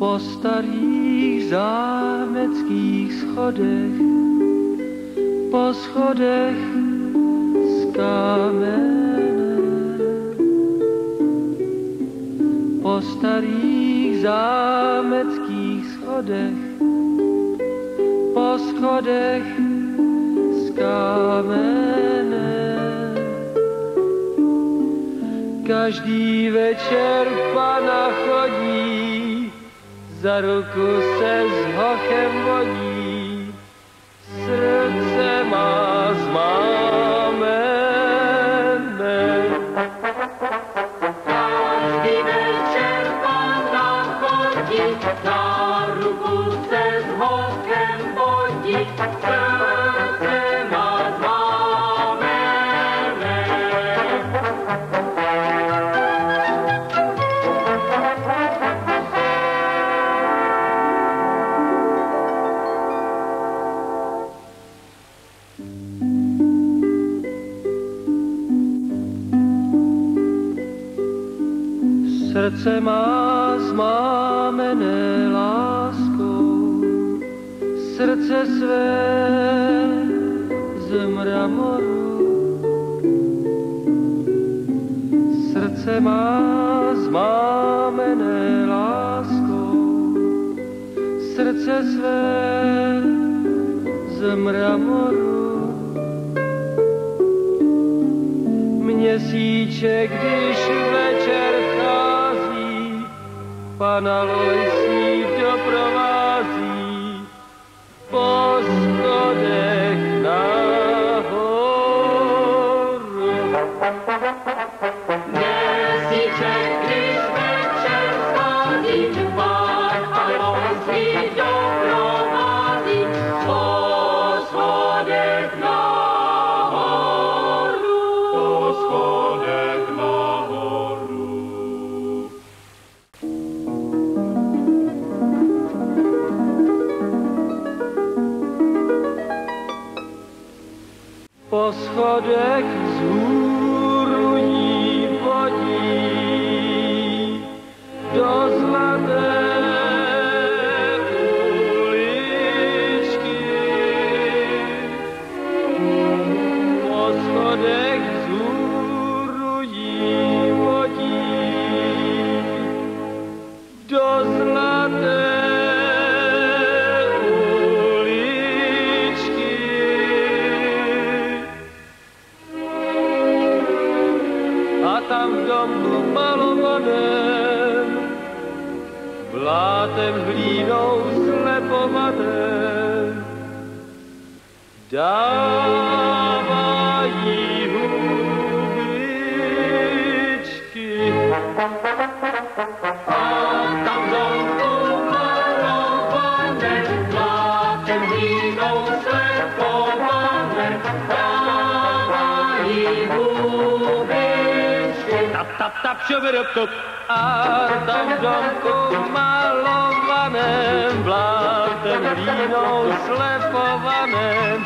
po starých zámeckých schodech, po schodech z kamene, po starých zámeckých schodech, po schodech z kamene. Každý večer pana chodí, za ruku se s hochem vodí, srdce má zmámené. Každý večer za ruku se s hochem Srdce má zmámené láskou, srdce své z mramoru. Srdce má zmámené láskou, srdce své z mramoru. Měsíček, když vchází, pana Po schodech vzhůru tam v domku malovaném, blátem hlínou slepovaném, dávají Tap, tap, šubirup, tup. A tam v domku malovaném, blátem hlínou slepovaném,